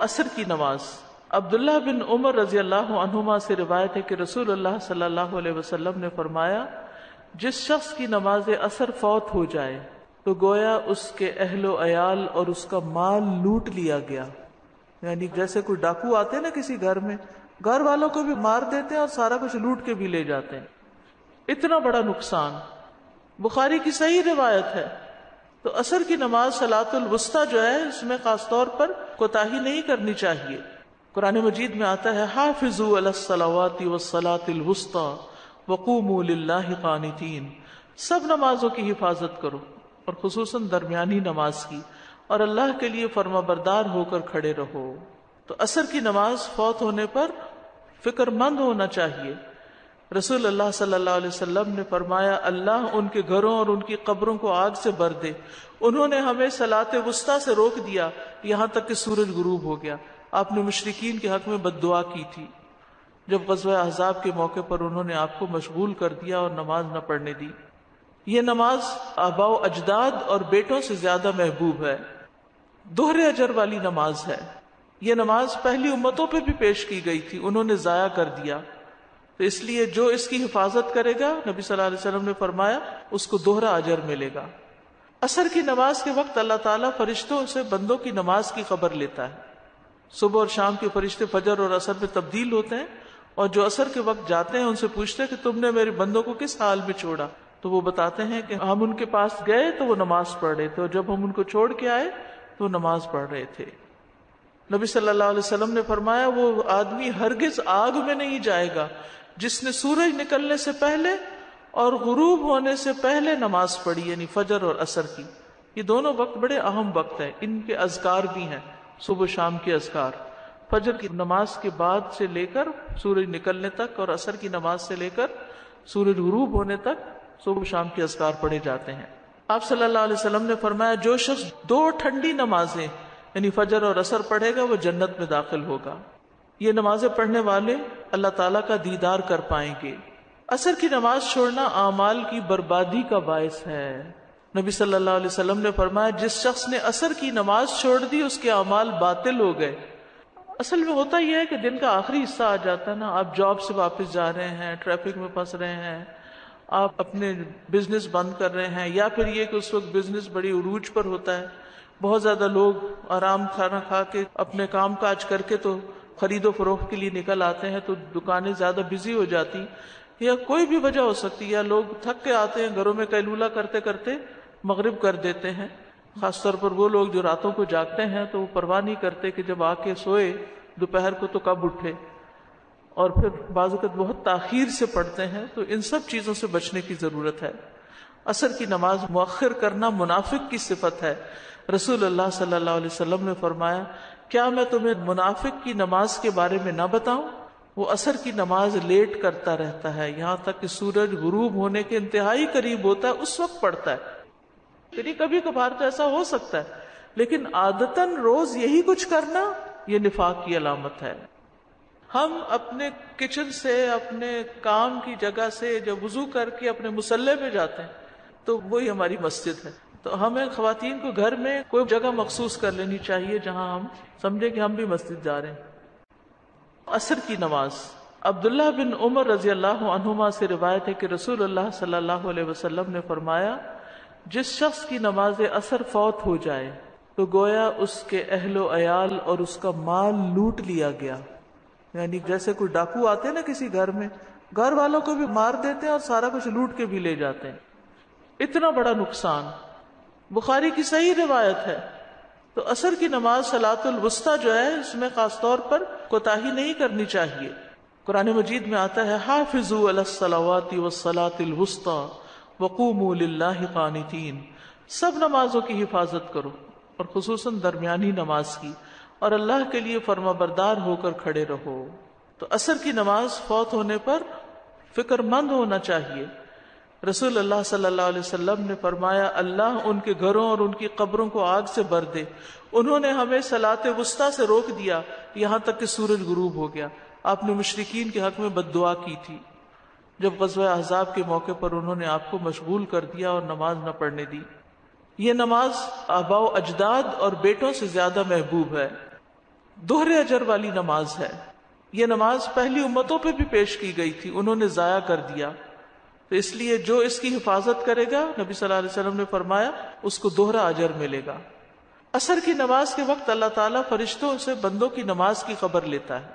عصر کی نماز۔ عبداللہ بن عمر رضی اللہ عنہما سے روایت ہے کہ رسول اللہ صلی اللہ علیہ وسلم نے فرمایا، جس شخص کی نماز اثر فوت ہو جائے، تو گویا اس کے اہل و عیال اور اس کا مال لوٹ لیا گیا۔ یعنی جیسے کوئی ڈاکو آتے ہیں نا کسی گھر میں، گھر والوں کو بھی مار دیتے ہیں اور سارا کچھ لوٹ کے بھی لے جاتے ہیں۔ اتنا بڑا نقصان۔ بخاری کی صحیح روایت ہے۔ تو اثر کی نماز سلاۃ الوسطی جو ہے، اس میں خاص طور پر کوتا نہیں کرنی چاہیے۔ قرآن مجید میں آتا ہے حافظ الصلاوات والصلاة الوسطى وقوموا للہ قانتین۔ سب نمازوں کی حفاظت کرو، اور خصوصاً درمیانی نماز کی۔ اور اللہ کے لیے فرما بردار ہو کر کھڑے رہو۔ تو اثر کی نماز فوت ہونے پر فکر مند ہونا چاہیے۔ رسول اللہ صلی اللہ علیہ وسلم نے فرمایا، اللہ ان کے گھروں اور ان کی قبروں کو آگ سے بھر دے۔ انہوں نے ہمیں سلاط وسطی سے روک دیا یہاں تک کہ سورج غروب ہو گیا۔ آپ نے مشرقین کے حق میں بد دعا کی تھی۔ جب غزوہ احزاب کے موقع پر انہوں نے آپ کو مشغول کر دیا اور نماز نہ پڑھنے دی۔ یہ نماز آبا و اجداد اور بیٹوں سے زیادہ محبوب ہے۔ دوہرے اجر والی نماز ہے۔ یہ نماز پہلی امتوں پہ بھی پیش کی گئی تھی۔ انہوں نے ضائع کر دیا۔ تو اس لیے جو اس کی حفاظت کرے گا، نبی صلی اللہ علیہ وسلم نے فرمایا، اس کو دوہرا اجر ملے گا۔ اثر کی نماز کے وقت اللہ تعالیٰ فرشتوں سے بندوں کی نماز کی خبر لیتا ہے۔ صبح اور شام کے فرشتے فجر اور اثر میں تبدیل ہوتے ہیں اور جو اثر کے وقت جاتے ہیں ان سے پوچھتے ہیں کہ تم نے میرے بندوں کو کس حال میں چھوڑا؟ تو وہ بتاتے ہیں کہ ہم ان کے پاس گئے تو وہ نماز پڑھ رہے تھے اور جب ہم ان کو چھوڑ کے آئے تو وہ نماز پڑھ رہے تھے۔ نبی صلی اللہ علیہ وسلم نے فرمایا، وہ آدمی ہرگز آگ میں نہیں جائے گا۔ جس نے سورج نکلنے سے پہلے اور غروب ہونے سے پہلے نماز پڑھی یعنی فجر اور اثر کی۔ یہ دونوں وقت بڑے اہم وقت ہیں۔ ان کے اذکار بھی ہیں، صبح شام کے اذکار۔ فجر کی نماز کے بعد سے لے کر سورج نکلنے تک اور اثر کی نماز سے لے کر سورج غروب ہونے تک صبح شام کے اذکار پڑھے جاتے ہیں۔ آپ صلی اللہ علیہ وسلم نے فرمایا، جو شخص دو ٹھنڈی نمازیں یعنی فجر اور اثر پڑھے گا، وہ جنت میں داخل ہوگا۔ یہ نمازیں پڑھنے والے اللہ تعالیٰ کا دیدار کر پائیں گے۔ اثر کی نماز چھوڑنا اعمال کی بربادی کا باعث ہے۔ نبی صلی اللہ علیہ وسلم نے فرمایا، جس شخص نے اثر کی نماز چھوڑ دی، اس کے اعمال باطل ہو گئے۔ اصل میں ہوتا یہ ہے کہ دن کا آخری حصہ آ جاتا ہے نا۔ آپ جاب سے واپس جا رہے ہیں، ٹریفک میں پھنس رہے ہیں، آپ اپنے بزنس بند کر رہے ہیں، یا پھر یہ کہ اس وقت بزنس بڑی عروج پر ہوتا ہے۔ بہت زیادہ لوگ آرام کھانا کھا کے اپنے کام کاج کر کے تو خرید و فروخت کے لیے نکل آتے ہیں تو دکانیں زیادہ بزی ہو جاتی یا کوئی بھی وجہ ہو سکتی یا لوگ تھک کے آتے ہیں، گھروں میں کیلولا کرتے کرتے مغرب کر دیتے ہیں۔ خاص طور پر وہ لوگ جو راتوں کو جاگتے ہیں تو وہ پرواہ نہیں کرتے کہ جب آ کے سوئے دوپہر کو تو کب اٹھے۔ اور پھر بعض اوقات بہت تاخیر سے پڑھتے ہیں تو ان سب چیزوں سے بچنے کی ضرورت ہے۔ اثر کی نماز مؤخر کرنا منافق کی صفت ہے۔ رسول اللہ صلی اللہ علیہ وسلم نے فرمایا کیا میں تمہیں منافق کی نماز کے بارے میں نہ بتاؤں؟ وہ اثر کی نماز لیٹ کرتا رہتا ہے، یہاں تک کہ سورج غروب ہونے کے انتہائی قریب ہوتا ہے، اس وقت پڑتا ہے۔ یعنی کبھی کبھار تو ایسا ہو سکتا ہے، لیکن عادتاً روز یہی کچھ کرنا یہ نفاق کی علامت ہے۔ ہم اپنے کچن سے، اپنے کام کی جگہ سے جب وضو کر کے اپنے مسلح میں جاتے ہیں، تو وہی ہماری مسجد ہے۔ تو ہمیں خواتین کو گھر میں کوئی جگہ مخصوص کر لینی چاہیے جہاں ہم سمجھے کہ ہم بھی مسجد جا رہے ہیں۔ اثر کی نماز۔ عبداللہ بن عمر رضی اللہ عنہما سے روایت ہے کہ رسول اللہ صلی اللہ علیہ وسلم نے فرمایا، جس شخص کی نماز اثر فوت ہو جائے تو گویا اس کے اہل و عیال اور اس کا مال لوٹ لیا گیا۔ یعنی جیسے کوئی ڈاکو آتے ہیں نا کسی گھر میں، گھر والوں کو بھی مار دیتے ہیں اور سارا کچھ لوٹ کے بھی لے جاتے ہیں۔ اتنا بڑا نقصان۔ بخاری کی صحیح روایت ہے۔ تو اثر کی نماز سلاۃ الوسطی جو ہے، اس میں خاص طور پر کوتا نہیں کرنی چاہیے۔ قرآن مجید میں آتا ہے حافظ الصلاوات والصلاة الوسطى وقوموا قانتین۔ سب نمازوں کی حفاظت کرو اور خصوصاً درمیانی نماز کی۔ اور اللہ کے لیے فرما بردار ہو کر کھڑے رہو۔ تو اثر کی نماز فوت ہونے پر فکر مند ہونا چاہیے۔ رسول اللہ صلی اللہ علیہ وسلم نے فرمایا، اللہ ان کے گھروں اور ان کی قبروں کو آگ سے بھر دے۔ انہوں نے ہمیں سلاط وسطی سے روک دیا، یہاں تک کہ سورج غروب ہو گیا۔ آپ نے مشرقین کے حق میں بد دعا کی تھی۔ جب غزوہ احزاب کے موقع پر انہوں نے آپ کو مشغول کر دیا اور نماز نہ پڑھنے دی۔ یہ نماز آبا و اجداد اور بیٹوں سے زیادہ محبوب ہے۔ دوہرے اجر والی نماز ہے۔ یہ نماز پہلی امتوں پہ بھی پیش کی گئی تھی۔ انہوں نے ضائع کر دیا۔ تو اس لیے جو اس کی حفاظت کرے گا، نبی صلی اللہ علیہ وسلم نے فرمایا، اس کو دوہرا اجر ملے گا۔ اثر کی نماز کے وقت اللہ تعالیٰ فرشتوں سے بندوں کی نماز کی خبر لیتا ہے۔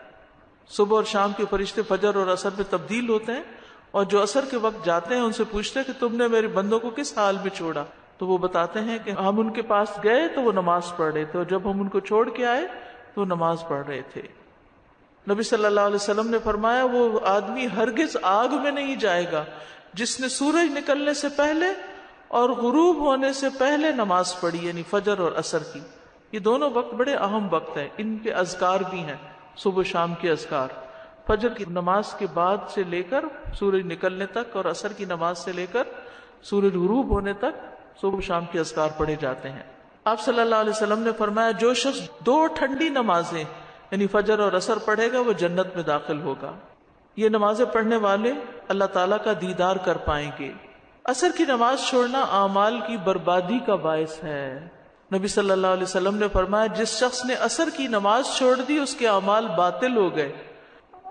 صبح اور شام کے فرشتے فجر اور اثر میں تبدیل ہوتے ہیں اور جو اثر کے وقت جاتے ہیں ان سے پوچھتے ہیں کہ تم نے میرے بندوں کو کس حال میں چھوڑا؟ تو وہ بتاتے ہیں کہ ہم ان کے پاس گئے تو وہ نماز پڑھ رہے تھے اور جب ہم ان کو چھوڑ کے آئے تو وہ نماز پڑھ رہے تھے۔ نبی صلی اللہ علیہ وسلم نے فرمایا، وہ آدمی ہرگز آگ میں نہیں جائے گا۔ جس نے سورج نکلنے سے پہلے اور غروب ہونے سے پہلے نماز پڑھی یعنی فجر اور اثر کی۔ یہ دونوں وقت بڑے اہم وقت ہیں۔ ان کے اذکار بھی ہیں، صبح شام کے اذکار۔ فجر کی نماز کے بعد سے لے کر سورج نکلنے تک اور اثر کی نماز سے لے کر سورج غروب ہونے تک صبح شام کے اذکار پڑھے جاتے ہیں۔ آپ صلی اللہ علیہ وسلم نے فرمایا، جو شخص دو ٹھنڈی نمازیں یعنی فجر اور اثر پڑھے گا، وہ جنت میں داخل ہوگا۔ یہ نمازیں پڑھنے والے اللہ تعالیٰ کا دیدار کر پائیں گے۔ اثر کی نماز چھوڑنا اعمال کی بربادی کا باعث ہے۔ نبی صلی اللہ علیہ وسلم نے فرمایا، جس شخص نے اثر کی نماز چھوڑ دی، اس کے اعمال باطل ہو گئے۔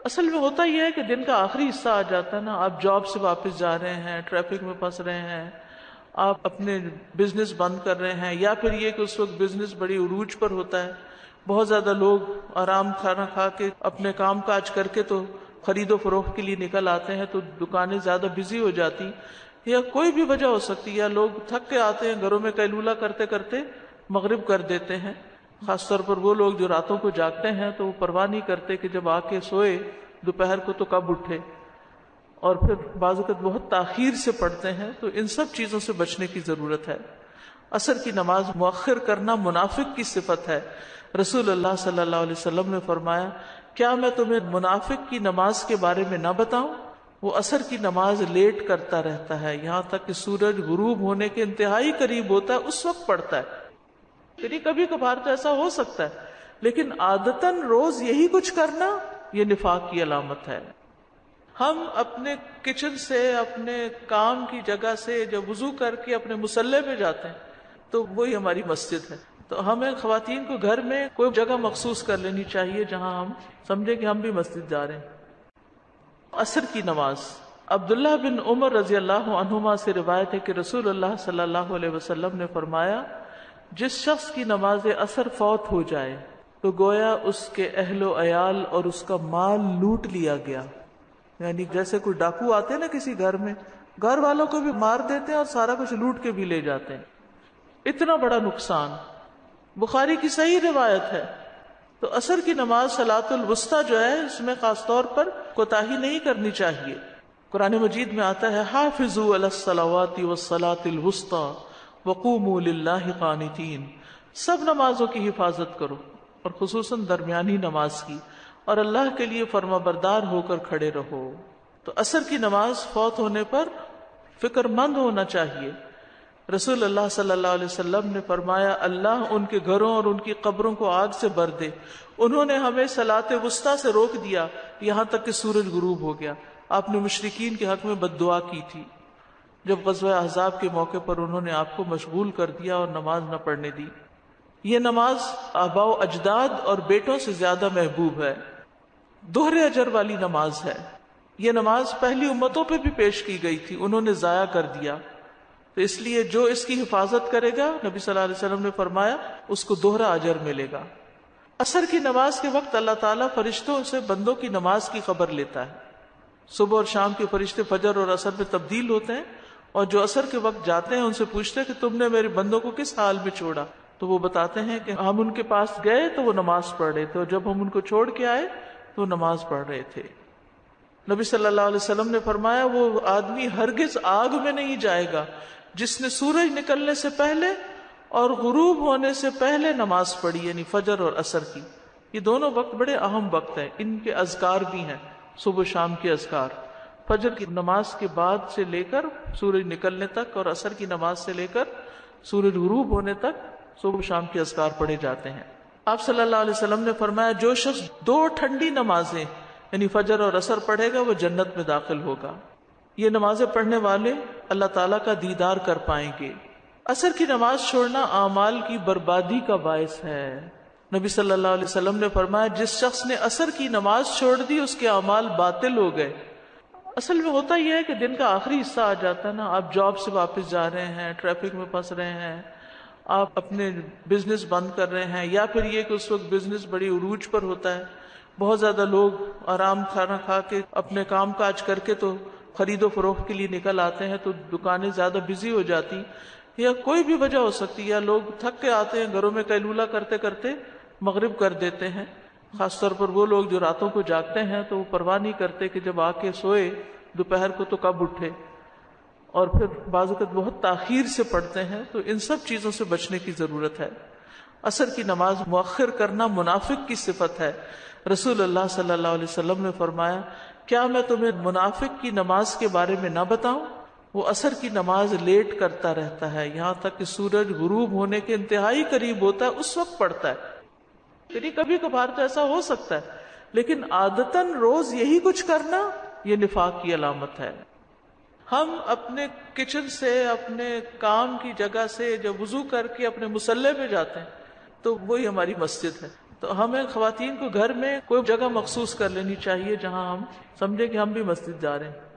اصل میں ہوتا یہ ہے کہ دن کا آخری حصہ آ جاتا ہے نا۔ آپ جاب سے واپس جا رہے ہیں، ٹریفک میں پھنس رہے ہیں، آپ اپنے بزنس بند کر رہے ہیں، یا پھر یہ کہ اس وقت بزنس بڑی عروج پر ہوتا ہے۔ بہت زیادہ لوگ آرام کھانا کھا کے اپنے کام کاج کر کے تو خرید و فروخت کے لیے نکل آتے ہیں تو دکانیں زیادہ بزی ہو جاتی یا کوئی بھی وجہ ہو سکتی یا لوگ تھک کے آتے ہیں، گھروں میں کیلولا کرتے کرتے مغرب کر دیتے ہیں۔ خاص طور پر وہ لوگ جو راتوں کو جاگتے ہیں تو وہ پرواہ نہیں کرتے کہ جب آ کے سوئے دوپہر کو تو کب اٹھے۔ اور پھر بعض اوقات بہت تاخیر سے پڑھتے ہیں تو ان سب چیزوں سے بچنے کی ضرورت ہے۔ اثر کی نماز مؤخر کرنا منافق کی صفت ہے۔ رسول اللہ صلی اللہ علیہ وسلم نے فرمایا کیا میں تمہیں منافق کی نماز کے بارے میں نہ بتاؤں؟ وہ اثر کی نماز لیٹ کرتا رہتا ہے۔ یہاں تک کہ سورج غروب ہونے کے انتہائی قریب ہوتا ہے، اس وقت پڑتا ہے۔ یعنی کبھی کبھار تو ایسا ہو سکتا ہے۔ لیکن عادتاً روز یہی کچھ کرنا یہ نفاق کی علامت ہے۔ ہم اپنے کچن سے، اپنے کام کی جگہ سے جب وضو کر کے اپنے مسلح میں جاتے ہیں، تو وہی ہماری مسجد ہے۔ تو ہمیں خواتین کو گھر میں کوئی جگہ مخصوص کر لینی چاہیے جہاں ہم سمجھے کہ ہم بھی مسجد جا رہے ہیں۔ اثر کی نماز۔ عبداللہ بن عمر رضی اللہ عنہما سے روایت ہے کہ رسول اللہ صلی اللہ علیہ وسلم نے فرمایا، جس شخص کی نماز اثر فوت ہو جائے تو گویا اس کے اہل و عیال اور اس کا مال لوٹ لیا گیا۔ یعنی جیسے کوئی ڈاکو آتے نا کسی گھر میں، گھر والوں کو بھی مار دیتے ہیں اور سارا کچھ لوٹ کے بھی لے جاتے ہیں۔ اتنا بڑا نقصان۔ بخاری کی صحیح روایت ہے۔ تو اثر کی نماز سلاۃ الوسطی جو ہے، اس میں خاص طور پر کوتا نہیں کرنی چاہیے۔ قرآن مجید میں آتا ہے حافظ الصلاوات والصلاة وقوموا للہ قانتین۔ سب نمازوں کی حفاظت کرو، اور خصوصاً درمیانی نماز کی۔ اور اللہ کے لیے فرما بردار ہو کر کھڑے رہو۔ تو اثر کی نماز فوت ہونے پر فکر مند ہونا چاہیے۔ رسول اللہ صلی اللہ علیہ وسلم نے فرمایا، اللہ ان کے گھروں اور ان کی قبروں کو آگ سے بھر دے۔ انہوں نے ہمیں سلاط وسطی سے روک دیا، یہاں تک کہ سورج غروب ہو گیا۔ آپ نے مشرقین کے حق میں بد دعا کی تھی۔ جب غزوہ احزاب کے موقع پر انہوں نے آپ کو مشغول کر دیا اور نماز نہ پڑھنے دی۔ یہ نماز آبا و اجداد اور بیٹوں سے زیادہ محبوب ہے۔ دوہرے اجر والی نماز ہے۔ یہ نماز پہلی امتوں پہ بھی پیش کی گئی تھی۔ انہوں نے ضائع کر دیا۔ تو اس لیے جو اس کی حفاظت کرے گا، نبی صلی اللہ علیہ وسلم نے فرمایا، اس کو دوہرا اجر ملے گا۔ اثر کی نماز کے وقت اللہ تعالیٰ فرشتوں سے بندوں کی نماز کی خبر لیتا ہے۔ صبح اور شام کے فرشتے فجر اور اثر میں تبدیل ہوتے ہیں اور جو اثر کے وقت جاتے ہیں، ان سے پوچھتے ہیں کہ تم نے میرے بندوں کو کس حال میں چھوڑا؟ تو وہ بتاتے ہیں کہ ہم ان کے پاس گئے تو وہ نماز پڑھ رہے تھے اور جب ہم ان کو چھوڑ کے آئے تو وہ نماز پڑھ رہے تھے۔ نبی صلی اللہ علیہ وسلم نے فرمایا، وہ آدمی ہرگز آگ میں نہیں جائے گا۔ جس نے سورج نکلنے سے پہلے اور غروب ہونے سے پہلے نماز پڑھی یعنی فجر اور اثر کی۔ یہ دونوں وقت بڑے اہم وقت ہیں۔ ان کے اذکار بھی ہیں، صبح شام کے اذکار۔ فجر کی نماز کے بعد سے لے کر سورج نکلنے تک اور اثر کی نماز سے لے کر سورج غروب ہونے تک صبح شام کے اذکار پڑھے جاتے ہیں۔ آپ صلی اللہ علیہ وسلم نے فرمایا، جو شخص دو ٹھنڈی نمازیں یعنی فجر اور اثر پڑھے گا، وہ جنت میں داخل ہوگا۔ یہ نمازیں پڑھنے والے اللہ تعالیٰ کا دیدار کر پائیں گے۔ اثر کی نماز چھوڑنا اعمال کی بربادی کا باعث ہے۔ نبی صلی اللہ علیہ وسلم نے فرمایا، جس شخص نے اثر کی نماز چھوڑ دی، اس کے اعمال باطل ہو گئے۔ اصل میں ہوتا یہ ہے کہ دن کا آخری حصہ آ جاتا ہے نا۔ آپ جاب سے واپس جا رہے ہیں، ٹریفک میں پھنس رہے ہیں، آپ اپنے بزنس بند کر رہے ہیں، یا پھر یہ کہ اس وقت بزنس بڑی عروج پر ہوتا ہے۔ بہت زیادہ لوگ آرام کھانا کھا کے، اپنے کام کاج کر کے تو خرید و فروخت کے لیے نکل آتے ہیں تو دکانیں زیادہ بزی ہو جاتی یا کوئی بھی وجہ ہو سکتی یا لوگ تھک کے آتے ہیں، گھروں میں کیلولا کرتے کرتے مغرب کر دیتے ہیں۔ خاص طور پر وہ لوگ جو راتوں کو جاگتے ہیں تو وہ پرواہ نہیں کرتے کہ جب آ کے سوئے دوپہر کو تو کب اٹھے۔ اور پھر بعض اوقات بہت تاخیر سے پڑھتے ہیں تو ان سب چیزوں سے بچنے کی ضرورت ہے۔ اثر کی نماز مؤخر کرنا منافق کی صفت ہے۔ رسول اللہ صلی اللہ علیہ وسلم نے فرمایا کیا میں تمہیں منافق کی نماز کے بارے میں نہ بتاؤں؟ وہ اثر کی نماز لیٹ کرتا رہتا ہے، یہاں تک کہ سورج غروب ہونے کے انتہائی قریب ہوتا ہے، اس وقت پڑتا ہے۔ یعنی کبھی کبھار تو ایسا ہو سکتا ہے، لیکن عادتاً روز یہی کچھ کرنا یہ نفاق کی علامت ہے۔ ہم اپنے کچن سے، اپنے کام کی جگہ سے جب وضو کر کے اپنے مسلح پہ جاتے ہیں، تو وہی ہماری مسجد ہے۔ تو ہمیں خواتین کو گھر میں کوئی جگہ مخصوص کر لینی چاہیے جہاں ہم سمجھیں کہ ہم بھی مسجد جا رہے ہیں۔